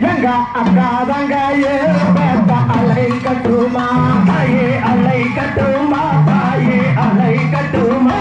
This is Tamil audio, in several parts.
எங்க அக்காதாங்க ஏற்பட்ட அலை கட்டுமா? தாயே அலை கட்டுமா? தாயே அலை கட்டுமா?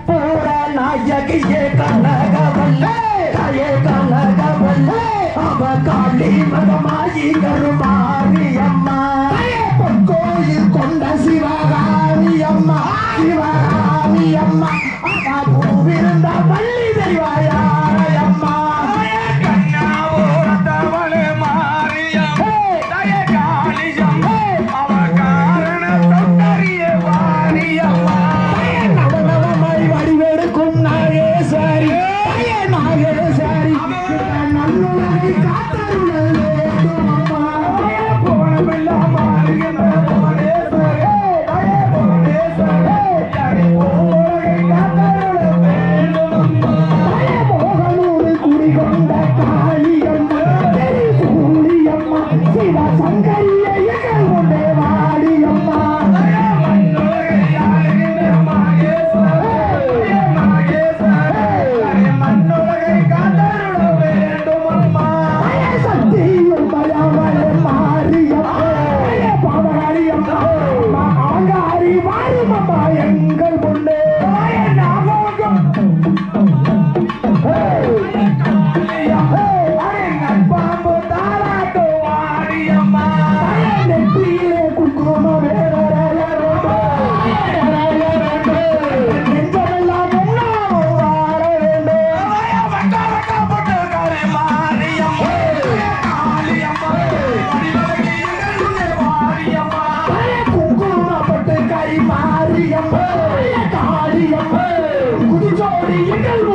கற்பூர நாயகியே கனகவல்லே. தாயே கனகவல்லே. அவ காளி மகமாயி கருமாரி அம்மா பொற்கோயில் கொண்ட சிவகாமி அம்மா சிவகாமி அம்மா அவ பூவிருந்த பள்ளி தெய்வாயா எங்கள் முன்னே. நாகோகம் ¡Mira!